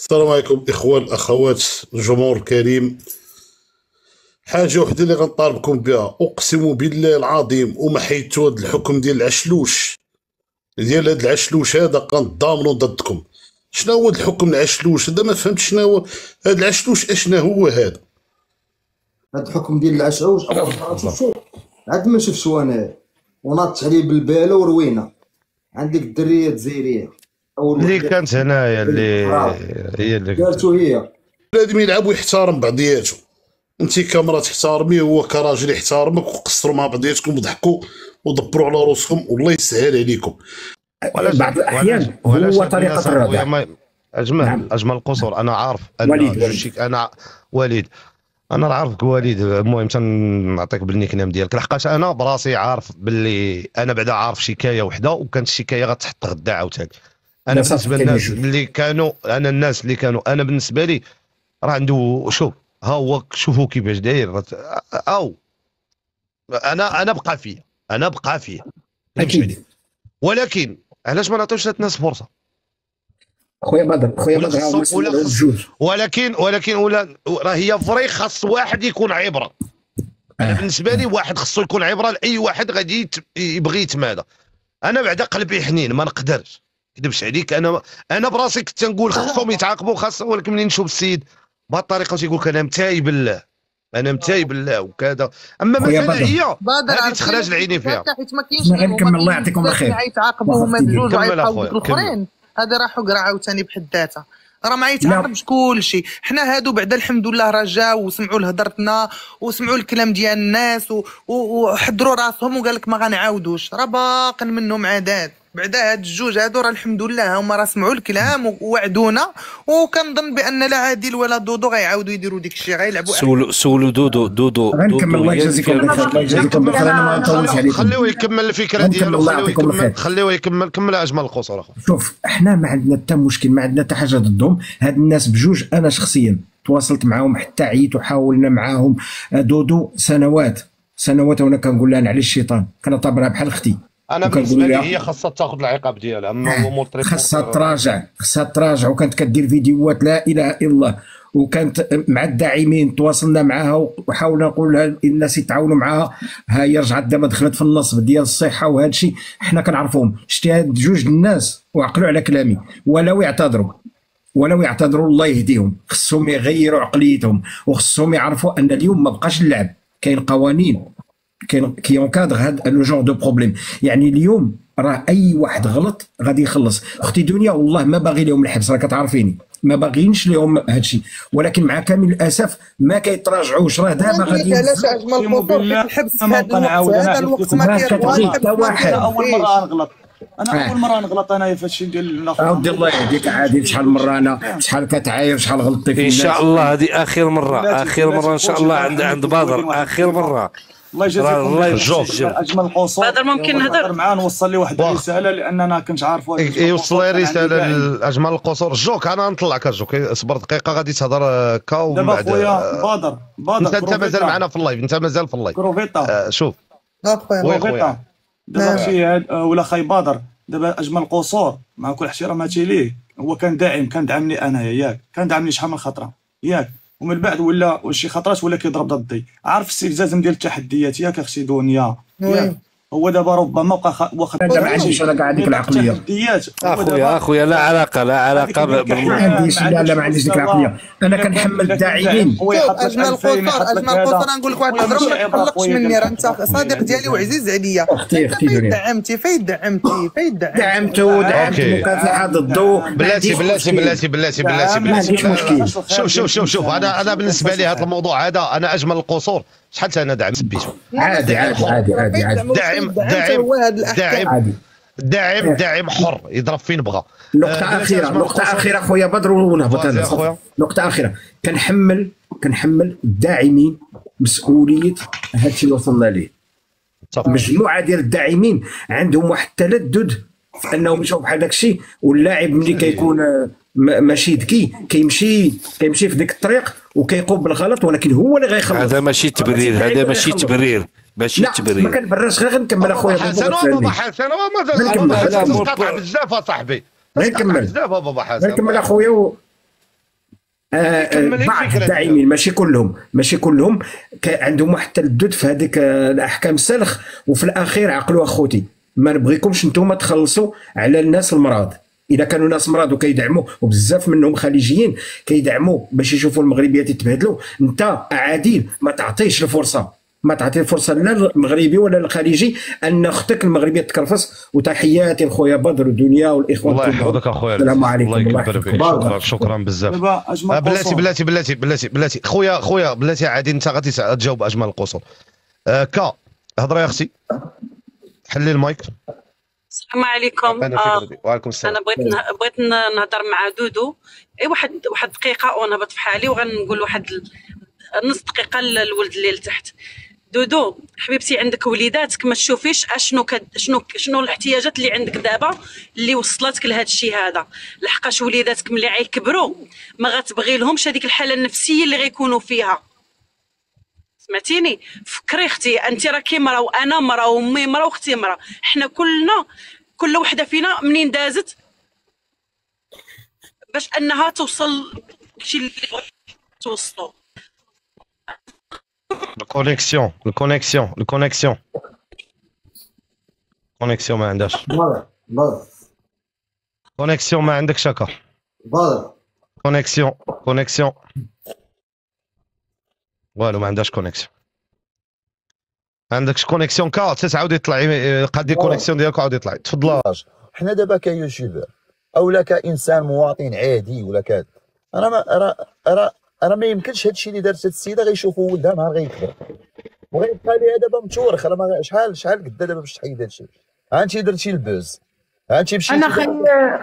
السلام عليكم الاخوان الاخوات الجمهور الكريم. حاجة وحدة اللي غنطالبكم بها أقسم بالله العظيم وما حيدتو هذا الحكم ديال العشلوش. ديال هذا العشلوش هذا كنضامنوا ضدكم. شنو هو هذا الحكم العشلوش؟ هذا ما فهمتش شنو هو هذا العشلوش اشنا هو هذا؟ هاد الحكم ديال العشعوش شوف عاد ما شفتش وأنا وناضت عليه بالبالة وروينا عندك الدرية الجزائرية. اللي كانت هنايا اللي. هي اللي قالتو هي. بنادم يلعب ويحترم بعضياتو. انت كامرا تحترميه هو كراجل يحترمك وقصروا مع بعضياتكم وضحكوا ودبروا على روسكم والله يسهل عليكم. بعض الأحيان وعلاش هو. أخويا ما- اجمل نعم. أجمل القصور أنا عارف أنا وليد، وليد. أنا وليد. أنا نعرفك وليد. المهم تنعطيك بالنيكنيم ديالك. لحقاش أنا براسي عارف باللي أنا بعدا عارف شكاية وحدة وكانت الشكاية غتحط غدا عاوتاني. أنا بالنسبة للناس. اللي كانوا أنا الناس اللي كانوا أنا بالنسبة لي راه عنده شوف ها هو شوفوا كيفاش داير أو أنا أنا بقى فيا أنا بقى فيا أكيد. ولكن علاش ما نعطيوش هاد الناس فرصة؟ خويا بدر خويا بدر ولكن ولكن ولا راه هي فري خاص واحد يكون عبرة. أنا آه. بالنسبة لي واحد خصو يكون عبرة لأي واحد غادي يبغي يتمادى. أنا بعدا قلبي حنين ما نقدرش. كذبش عليك. أنا أنا براسي كنت نقول خصهم يتعاقبوا خاص ولكن منين نشوف السيد؟ بهذه الطريقة تيقول لك أنا متايب بالله. أنا متايب بالله وكذا. أما مثلا. هي هذه تخرج العيني فيها. حيت ما كاينش الله يعطيكم الخير. الله هما. بجوج كمل. الأخرين. هذا راه حقره عاوتاني بحد ذاتها راه ما يتعاقبش كل شيء حنا هادو بعدا الحمد لله راه جاو وسمعوا لهضرتنا وسمعوا الكلام ديال الناس وحضروا راسهم وقال لك ما غنعاودوش. راه باق منهم عادات. بعدا هاد الجوج هادو راه الحمد لله هما راه سمعوا الكلام ووعدونا. وكنظن بأن لا عادل ولا دودو غيعاودوا يديروا ديك الشيء غيلعبوا سولوا سولوا دودو دودو غنكمل الله دودو يجازيكم بخير الله يجازيكم بخير أنا ما نطولش عليكم خليوه يكمل الفكرة ديالو الله خليوه يعطيكم يكمل الخير. خليوه يكمل كمل أجمل القصور شوف إحنا ما عندنا حتى مشكل ما عندنا حتى حاجة ضدهم. هاد الناس بجوج أنا شخصيا تواصلت معاهم حتى عييت وحاولنا معاهم. دودو سنوات سنوات وأنا كنقول لها أنا على الشيطان. كنعتبرها بحال أختي. أنا بالنسبة لي هي خاصها تاخذ العقاب ديالها أما طريق خاصها تراجع خاصها تراجع وكانت كدير فيديوهات لا إله إلا الله وكانت مع الداعمين تواصلنا معها وحاولنا نقول لها الناس يتعاونوا معها ها هي رجعت دابا دخلت في النصب ديال الصحة وهذا الشيء حنا كنعرفوهم شتي هاد جوج الناس وعقلوا على كلامي ولو يعتذروا ولو يعتذروا الله يهديهم خصهم يغيروا عقليتهم وخصهم يعرفوا أن اليوم ما بقاش اللعب كاين قوانين qui encadrent هاد le genre de problèmes يعني اليوم راه اي واحد غلط غادي يخلص أختي دنيا والله ما باغي لهم الحبس راه كتعرفيني ما باغيينش لهم هادشي ولكن مع كامل الاسف ما كيتراجعوش راه دابا غادي علاش اجمل في الحبس هذا الوقت هذا. ما الحبس حتى واحد. أنا أول. مرة نغلط أنا آه. أول مرة نغلط أنا في هادشي ديال عاودي الله يهديك عادل شحال مرة أنا شحال كتعاير شحال غلطتي في ان شاء الله هذه آخر مرة آخر مرة إن شاء الله عند عند بدر. آخر مرة. الله يجازيكم الله خير. يجزيك. أجمل القصور بدر ممكن نهضر؟ معاه نوصل لي واحد. الرسالة لأن أنا كنت عارف واحد أجمل يوصل القصور لي رسالة. لاجمل القصور جوك أنا نطلعك جوك. إصبر دقيقة غادي تهضر كا ومن دابا بعد. خويا آه، بدر بدر أنت انت مازال. معنا في اللايف أنت مازال في اللايف. كروفيتا. آه، شوف. كروفيتا. خويا. دابا نعم. شي آه، ولا خاي بدر دابا أجمل قصور مع كل احتراماتي ليه هو كان داعم كان دعمني انايا ياك. كان دعمني شحال من خطرة. ياك. ومن بعد ولا شي خطرات ولا كيضرب ضدي. عارف الاستلزام ديال التحديات ياك أختي دنيا. هو دابا ربما. واخد أنا ما عنديش أنا كاع هذيك العقليه أخويا دابا- أخويا لا علاقة لا علاقة ما عنديش لا لا ما عنديش ديك العقليه أنا كنحمل الداعمين أجمل 2000 قصور يحط لك اجمل. قصور نقول لك واحد الهضره ما تقلقش مني راه أنت. صديق ديالي وعزيز عليا. أختي أختي فين دعمتي فين دعمتي فين دعمتي. دعمتو دعمت أوكي. مكافحه ضده بلاتي بلاتي. بلاتي بلاتي بلاتي. مشكل. شوف شوف شوف شوف أنا أنا بالنسبة لي هذا الموضوع هذا أنا أجمل القصور. شحال أنا دعم؟ سبيتو. عادي عادي عادي عادي عادي. داعم دعم داعم هو هاد الأحكام. داعم عادي. داعم داعم حر يضرب فين بغى نقطة آه، أخيرة نقطة. أخيرة خويا بدر ونهبط أنا. نقطة أخيرة. كنحمل كنحمل الداعمين مسؤولية هادشي اللي وصلنا ليه. مجموعة ديال الداعمين عندهم واحد التلدد في أنهم يشوفوا بحال داك الشيء واللاعب ملي كيكون آه، ماشي ذكي كيمشي كيمشي في ديك الطريق وكيقوم بالغلط ولكن هو اللي غيخلص. هذا ماشي تبرير هذا ماشي تبرير ماشي لا ما تبرير كنبررش غير غنكمل أخويا حسن بابا. حسن لا، تقطع بزاف اصاحبي نكمل. بزاف بابا حسن غنكمل أخويا و... آه، كمل بعض الداعمين ماشي كلهم ماشي كلهم عندهم واحد التلدد في هذيك آه، الأحكام السلخ وفي الأخير عقلوا أخوتي. ما نبغيكمش أنتم تخلصوا على الناس المراض إذا كانوا ناس مرض وكيدعموا وبزاف منهم خليجيين كيدعموا باش يشوفوا المغربيات يتبهدلوا أنت عادل ما تعطيش الفرصة. ما تعطي الفرصة لا المغربي ولا الخليجي أن أختك المغربية تكرفس وتحياتي لخويا بدر والدنيا والإخوان الله كلهم. يحفظك أخويا. السلام عليكم. الله يكبر بارك. شكرا شكرا بزاف. آه، بلاتي. بلاتي بلاتي بلاتي بلاتي. خويا خويا بلاتي عادي أنت غادي تجاوب أجمل القصور آه كا هضره يا أختي. حلي المايك. السلام عليكم. آه وعليكم السلام. أنا بغيت نه- بغيت نهضر مع دودو. إي واحد واحد دقيقة ونهبط في حالي وغنقول واحد نص دقيقة للولد اللي لتحت. دودو حبيبتي عندك وليداتك ما تشوفيش؟ اشنو كد شنو شنو الاحتياجات اللي عندك دابا اللي وصلتك لهذا الشيء هذا؟ لحقاش وليداتك ملي غيكبروا ما غتبغي لهمش هذيك الحالة النفسية اللي غيكونوا فيها. سمعتيني؟ فكري أختي انت راكي مرا وأنا مرا وامي مرا واختي مرا. حنا كلنا كل وحدة فينا منين دازت؟ باش انها توصل شي اللي بغات توصلو. ال connexion ال connexion ال connexion connexion ما عندهاش. connexion ما عندك شكا. بدر connexion connexion والو ما عندهاش connexion ما عندكش connexion كا تعاودي طلعي قادي connexion ديالك وعاودي طلعي تفضل. حنا دابا ك YouTuber أو لا كانسان مواطن عادي ولا كذا أنا ما راه راه راه ما يمكنش هادشي اللي دارت هاد السيدة غيشوفوا ولدها نهار غيكبر. وغيبقى ليها دابا متورخ راه ما- شحال شحال قدا دابا باش تحيد هادشي؟ ها انت درتي ال buzz. ها انت مشيتي أنا خي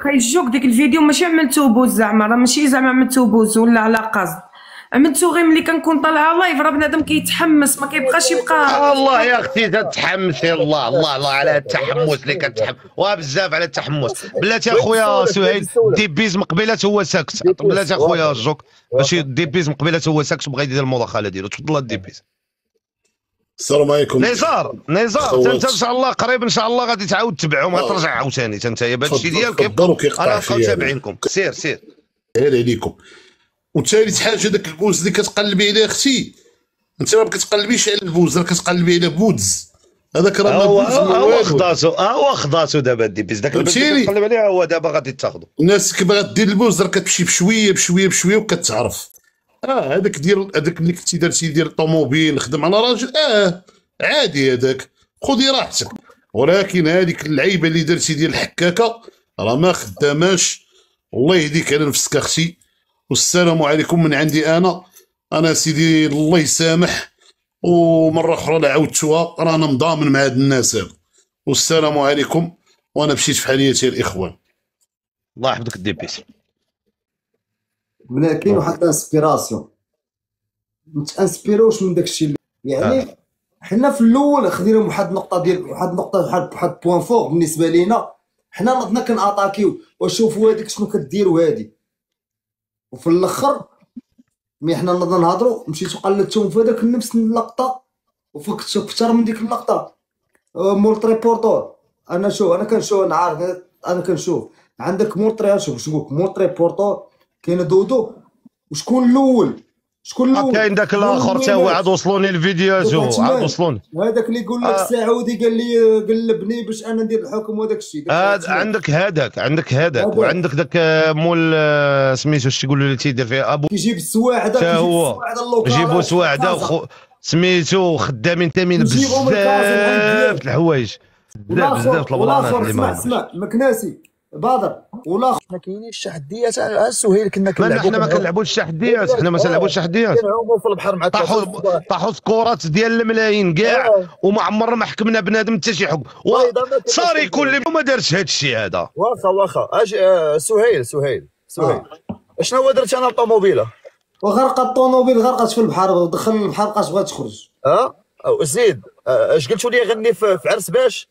خي جوك ديك الفيديو ماشي عملتو buzz زعما راه ماشي زعما عملتو buzz ولا على قصد. عملتو غير ملي كنكون طالعة live راه بنادم كيتحمس ما كيبقاش يبقى الله يا أختي تتحمسي. الله الله الله على التحمس اللي كتحمس. وبزاف على التحمس. بلاتي أخويا سهيل ديبيز مقبلات هو ساكت. بلاتي أخويا جوك باش ديبيز مقبلات هو ساكت بغا يدير المداخلة ديالو. تفضل ديبيز السلام عليكم. نزار نزار. أنت إن شاء الله قريب إن شاء الله غادي تعاود تبعهم غترجع عاوتاني. أنت بهذا الشيء ديالك أنا أنا. تابعينكم سير سير. غير عليكم. وثالث حاجة داك ال buzz اللي كتقلبي عليه أختي. انت ما كتقلبيش على ال buzz راه كتقلبي على bad buzz هذاك راه هو هو. خداتو هو خداتو دابا ديبيز داك البنت اللي؟ كتقلب عليها هو دابا غادي تاخذو الناس كي باغا دير ال buzz راه كتمشي بشويه بشويه بشوية وكتعرف. آه هذاك ديال هذاك اللي كنتي درتي ديال الطوموبيل نخدم على راجل آه عادي هذاك. خذي راحتك. ولكن هذيك اللعيبة اللي درتي ديال الحكاكة راه ما خداماش. الله يهديك على نفسك أختي. والسلام عليكم من عندي أنا. أنا سيدي الله يسامح. ومرة أخرى لا عاودتوها. رانا مضامن مع هاد الناس هادو. والسلام عليكم. وأنا مشيت في حاليتي الإخوان. الله يحفظك الديبيز من كاين واحد ال inspiration ما تانسبيروش من داك الشيء اللي- يعني حنا في الأول خدينا واحد النقطة ديال واحد النقطة واحد واحد point fort بالنسبة لينا. حنا نضنا كنأتاكيو. وشوفوا هذيك شنو كديروا هادي. وفي الأخر mais حنا نضنا نهضروا مشيتو قلدتهم في هذاك نفس اللقطة وفكت أكثر من ديك اللقطة. آه، مول تريبورتور أنا شوف أنا كنشوف أنا عارف أنا كنشوف. عندك مول تري شوف شنو نقولك مول تريبورتور كاين دودو. وشكون الأول؟ شكون الأول كاين داك الآخر تا هو عاد وصلوني الفيديوهات عاد وصلوني. هذاك اللي يقول لك آه. سعودي قال لي قلبني باش أنا ندير الحكم وهذاك الشيء. العثمان. عندك هذاك عندك هذاك. وعندك ذاك آه، مول آه، سميتو شتي يقولوا لي تيدير فيه أبو كيجيب السواعدة كيجيب هو. جيبوا سواعدة. وخو سميتو خدامين تامين بزاف الحوايج بزاف بزاف البلانات اللي ما اسمع مكناسي. بدر والاخر ما كاينينش تحديات على السهيل كنا ما كنلعبوا حنا ما كنلعبوش تحديات حنا ما تنلعبوش تحديات كنعوموا في البحر مع طاحوا. طاحوا سكورات ديال الملايين كاع آه. وما عمرنا ما حكمنا بنادم حتى شي حكم. كناش صار. يكون لي ما دارش هذا الشيء هذا. واخا واخا. اج آه، سهيل سهيل سهيل. شنو هو درت أنا الطوموبيلة؟ وغرقت الطوموبيل غرقت في البحر ودخل البحر بقاش بغات تخرج أو زيد آه، اش قلتوا لي غني في في عرس باش؟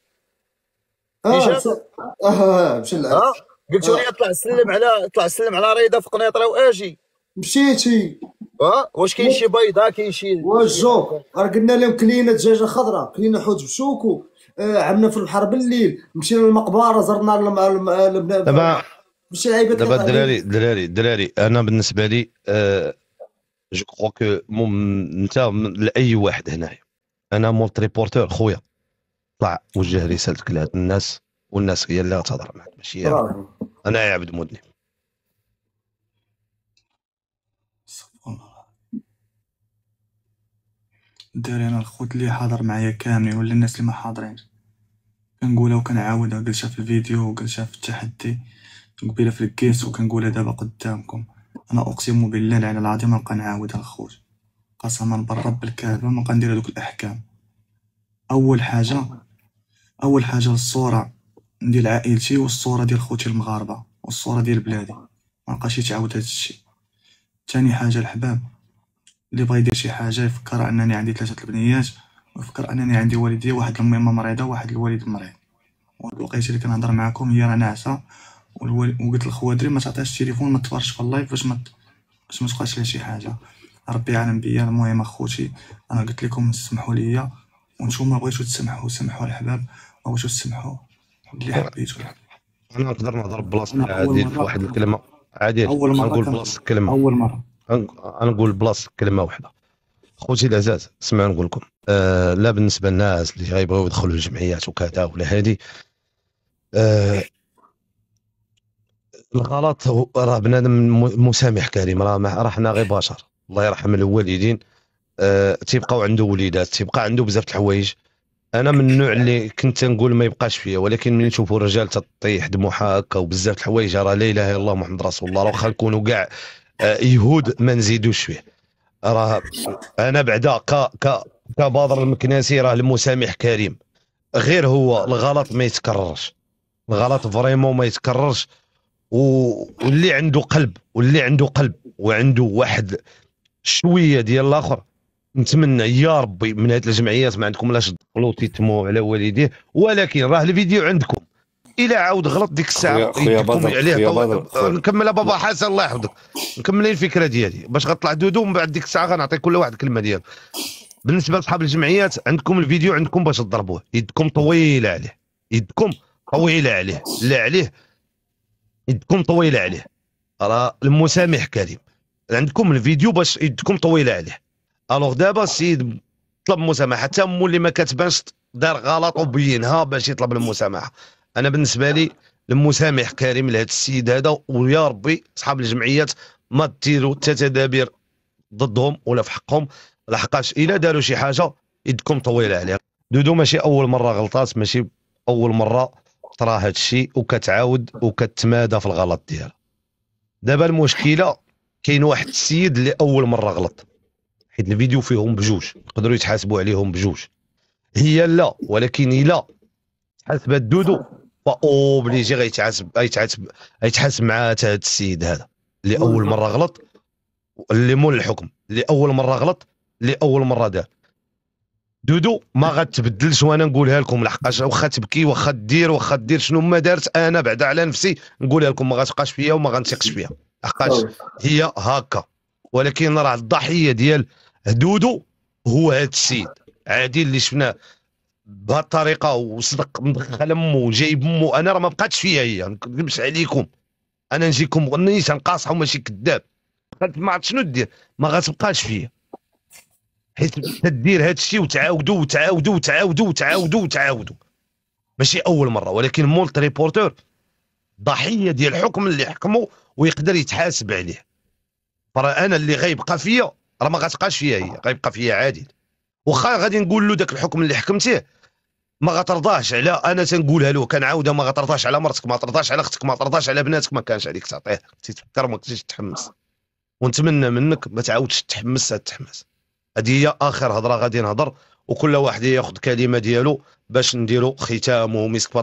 آه هشام؟ س- آه مشى ها؟ العرس قلتوا لي طلع سلم على طلع سلم على ريده في قنيطره وآجي. مشيتي. ها؟ واش كاين شي بيضه كاين شي والجوك راه قلنا لهم كلينا دجاجة خضراء كلينا حوت بشوكو آه عملنا في البحر بالليل. مشينا للمقبرة زرنا الم- الم- الم- دابا ماشي لعيبات دابا الدراري الدراري الدراري أنا بالنسبة لي آه جو كخوا كو انت لأي واحد هنايا. أنا مولت ريبورتور خويا. طلع وجه رسالتك لهاد الناس والناس هي اللي غتهضر معك ماشي. أنا يا عبد مذنب استغفر الله. الدراري أنا الخوت اللي حاضر معايا كاملين ولا الناس اللي ما حاضرينش كنقولها وكنعاودها قلتها في الفيديو وقلتها في التحدي قبيلة في الكيس وكنقولها دابا قدامكم. أنا أقسم بالله العلي العظيم ما نعاودها الخوت قسما بالرب الكعبه ما ندير هذوك الأحكام. أول حاجة أول حاجة الصورة ديال عائلتي والصورة ديال خوتي المغاربة والصورة ديال بلادي. ما بقاش يتعاود هذا الشيء. تاني حاجة الحباب اللي بغى يدير شي حاجة يفكر أنني عندي ثلاثة البنيات ويفكر أنني عندي والديه واحد الميمه مريضة وواحد الوالد مريض. والوقيتة اللي كنهضر معكم هي راه ناعسه وقلت لخوادري ما تعطيهاش التليفون ما تفرجش في اللايف باش ما باش ما تبقاش لها شي حاجة. ربي عالم بيا المهم أخوتي أنا قلت لكم سمحوا وأنتم بغيتو تسمحوا اللي حبيتو أنا نقدر نهضر بلاصه مرة- واحد الكلمة. عادل أول مرة نقول بلاصه كلمة. أول مرة. أنا نقول بلاصه كلمة واحدة. خوتي العزاز اسمعوا نقول لكم. آه لا بالنسبة للناس اللي غيبغيو يدخلوا الجمعيات وكذا ولا هادي آه الغلط راه بنادم مسامح كريم. راه حنا غير بشر. الله يرحم الوالدين. آه تيبقاو عنده وليدات تيبقى عنده بزاف د الحوايج. أنا من النوع اللي كنت نقول ما يبقاش فيا ولكن ملي نشوفوا الرجال تطيح دموعها هكا وبزاف الحوايج راه لا إله إلا الله محمد رسول الله واخا نكونوا كاع آه، يهود ما نزيدوش فيه. راه أنا بعدا ك ك كبادر المكناسي راه المسامح كريم. غير هو الغلط ما يتكررش. الغلط فريمون ما يتكررش. واللي عنده قلب واللي عنده قلب وعنده واحد شوية ديال الآخر نتمنى يا ربي من هاد الجمعيات ما عندكم لاش تدخلوا تيتموا على والديه ولكن راه الفيديو عندكم. إلى عاود غلط ديك الساعة خويا- بدر- عليه طو- نكملها بابا حسن الله يحفظك. نكمل الفكرة ديالي. باش غطلع دودو ومن بعد ديك الساعة غنعطي كل واحد الكلمة ديالو. بالنسبة لأصحاب الجمعيات عندكم الفيديو عندكم باش تضربوه. يدكم طويله عليه. يدكم طويله عليه. لا عليه. يدكم طويله عليه. راه المسامح كريم. عندكم الفيديو باش يدكم طويله عليه. الوغ دابا السيد طلب مسامحة حتى مو اللي ما كتبانش دار غلط وبينها باش يطلب المسامحة. أنا بالنسبة لي المسامح كريم لهذا السيد هذا ويا ربي أصحاب الجمعيات ما ديروا حتى تدابير ضدهم ولا في حقهم. لحقاش إلا داروا شي حاجة يدكم طويلة عليها. دودو ماشي أول مرة غلطات ماشي أول مرة طرا هذا الشيء وكتعاود وكتمادى في الغلط ديالها. دابا المشكلة كاين واحد السيد اللي أول مرة غلط. حيت الفيديو فيهم بجوج يقدروا يتحاسبوا عليهم بجوج. هي لا ولكن إلا تحاسبات دودو ف obligé غيتحاسب غيتحاسب غيتحاسب مع هذا السيد هذا. اللي اول مرة غلط اللي مول الحكم. اللي اول مرة غلط اللي اول مرة دار. دودو ما غتبدلش وأنا نقولها لكم لحقاش واخا تبكي واخا دير واخا دير شنو ما دارت أنا بعدا على نفسي نقولها لكم. ما غتبقاش فيا وما غنثقش فيها. لحقاش هي هكا. ولكن راه الضحية ديال دودو هو هذا السيد. عادي اللي شفناه بهذه الطريقة وصدق مدخل أمه وجايب أمه. أنا راه ما بقاتش فيا هي. نكذبش عليكم. أنا نجيكم نيت قاصح وماشي كذاب. ما عرفت شنو دير. ما غتبقاش فيا. حيت تدير هذا الشيء وتعاودوا وتعاودوا وتعاودوا وتعاودوا وتعاودوا ماشي أول مرة. ولكن مول تريبورتور ضحية ديال الحكم اللي حكموا ويقدر يتحاسب عليه. فراه أنا اللي غيبقى فيا راه ما غتبقاش فيا هي غيبقى فيا عادل واخا غادي نقول له داك الحكم اللي حكمتيه ما غترضاش على أنا تنقولها له كنعاودها ما غترضاش على مرتك ما ترضاش على أختك ما ترضاش على بناتك ما كانش عليك تعطيه تتفكر ما كنتيش تحمس. ونتمنى منك ما تعاودش تحمس تحمس. هذه هي آخر هضرة غادي نهضر وكل واحد ياخذ كلمة ديالو باش نديرو ختام ومسك